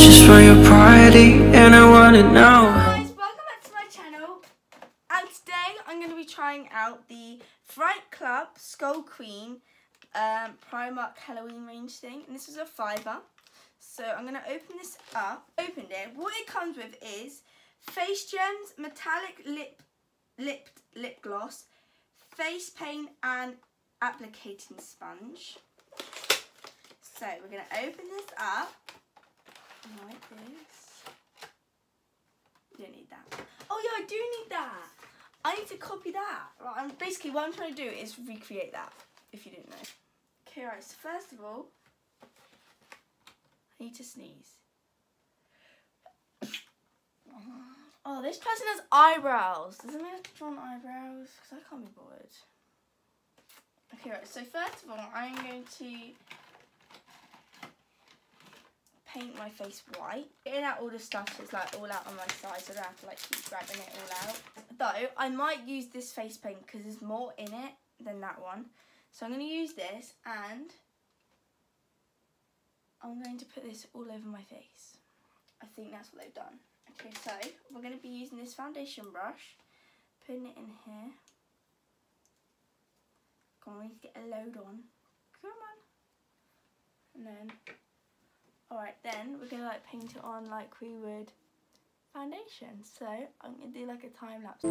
just for your party, and I wanna know. guys, welcome back to my channel. And today I'm going to be trying out the Fright Club Skull Queen um, Primark Halloween range thing. And this is a fiver. So I'm going to open this up. Opened it. What it comes with is Face Gems, Metallic Lip, lip, lip Gloss, Face Paint and Applicating Sponge. So we're going to open this up like this. Don't need that. Oh yeah, I do need that. I need to copy that. Right, basically what I'm trying to do is recreate that, if you didn't know. Okay, right, so first of all, I need to sneeze. Oh, this person has eyebrows. Does anyone have drawn eyebrows? Because I can't be bothered. Okay, right, so first of all, I'm going to paint my face white. Getting out all the stuff that's like all out on my side so I don't have to like keep grabbing it all out. Though, I might use this face paint because there's more in it than that one. So I'm going to use this and I'm going to put this all over my face. I think that's what they've done. Okay, so we're going to be using this foundation brush, putting it in here. Come on, we need to get a load on. Come on. And then Alright then, we're going to like paint it on like we would foundation. So I'm going to do like a time lapse.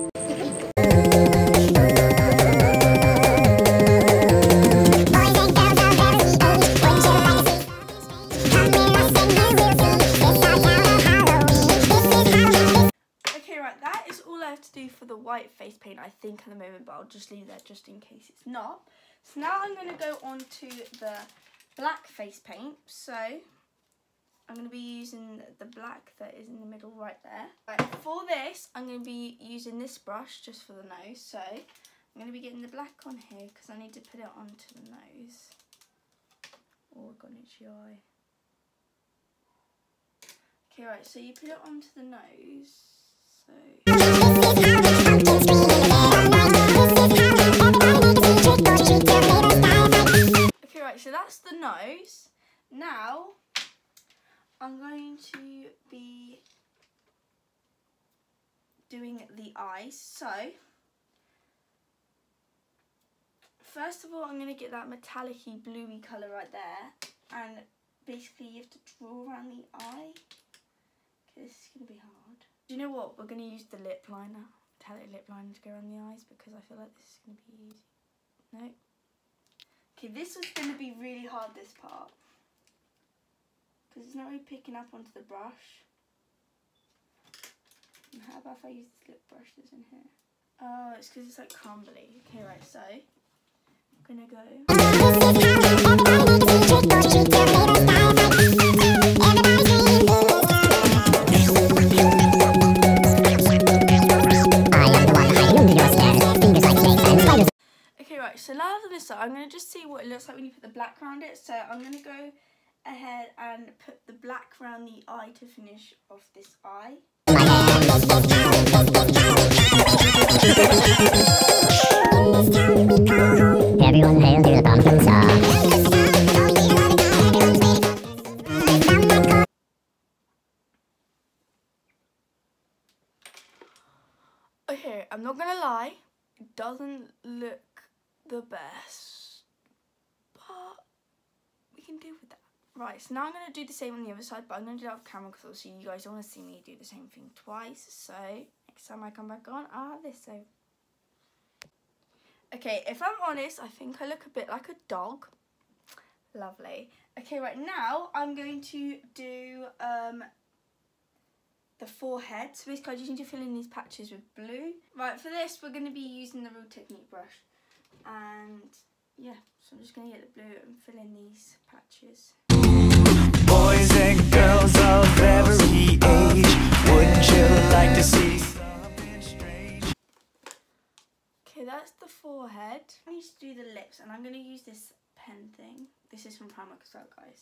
Okay right, that is all I have to do for the white face paint I think at the moment, but I'll just leave that just in case it's not. So now I'm going to go on to the black face paint. So I'm going to be using the black that is in the middle right there. Right, for this, I'm going to be using this brush just for the nose. So I'm going to be getting the black on here because I need to put it onto the nose. Oh, I've got an itchy eye. Okay, right, so you put it onto the nose. So... Okay, right, so that's the nose. Now, I'm going to be doing the eyes. So, first of all, I'm going to get that metallic bluey colour right there. And basically, you have to draw around the eye. Okay, this is going to be hard. Do you know what? We're going to use the lip liner, metallic lip liner to go around the eyes because I feel like this is going to be easy. No. Okay, this is going to be really hard, this part. Because it's not really picking up onto the brush. And how about if I use this lip brush that's in here? Oh, it's because it's like crumbly. Okay, right, so I'm to go. Okay, right, so now that this up, I'm going to just see what it looks like when you put the black around it. So I'm going to go ahead and put the black around the eye to finish off this eye. Everyone hail to the pumpkin star. Okay, I'm not going to lie, it doesn't look the best, but we can deal with that. Right, so now I'm going to do the same on the other side, but I'm going to do that off camera because obviously you guys don't want to see me do the same thing twice. So next time I come back on, I'll have this. So, okay, if I'm honest, I think I look a bit like a dog. Lovely. Okay, right now I'm going to do um, the forehead. So basically I just need to fill in these patches with blue. Right, for this we're going to be using the Real Technique brush. And yeah, so I'm just going to get the blue and fill in these patches. Boys and girls of every age, wouldn't you like to see something strange? Okay, that's the forehead. I need to do the lips and I'm going to use this pen thing. This is from Primark as well, guys.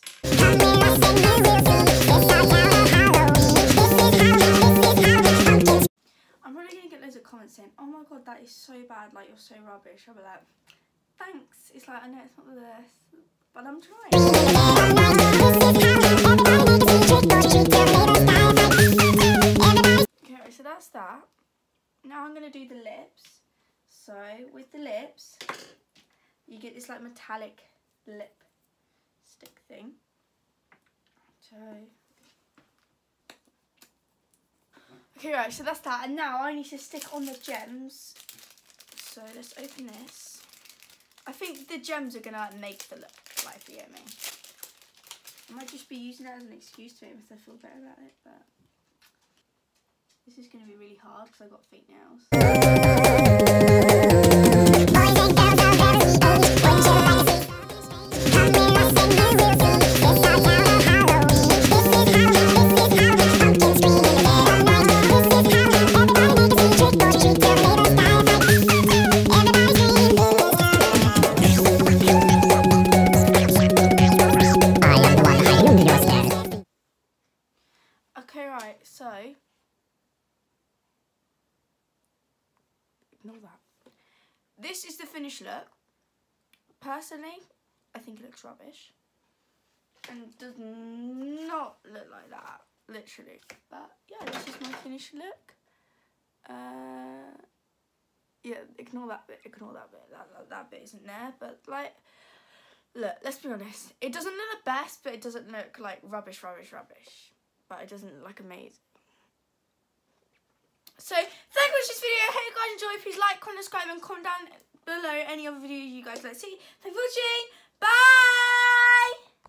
I'm probably going to get loads of comments saying, oh my god, that is so bad, like you're so rubbish. I'll be like, thanks. It's like, I know it's not the best, but I'm trying. Okay, so that's that. Now I'm going to do the lips. So with the lips, you get this like metallic lip stick thing. So Okay, right, so that's that. And now I need to stick on the gems. So let's open this. I think the gems are going to make the look get me. I might just be using that as an excuse to make myself feel better about it, but this is gonna be really hard because I've got fake nails. Ignore that. This is the finished look. Personally, I think it looks rubbish. And does not look like that, literally. But yeah, this is my finished look. Uh, yeah, ignore that bit, ignore that bit. That, that, that bit isn't there, but like, look, let's be honest. It doesn't look the best, but it doesn't look like rubbish, rubbish, rubbish. But it doesn't look like amazing. So, thank you for watching this video. I hope you guys enjoyed. Please like, comment, subscribe, and comment down below any other videos you guys like to see. Thank you for watching. Bye!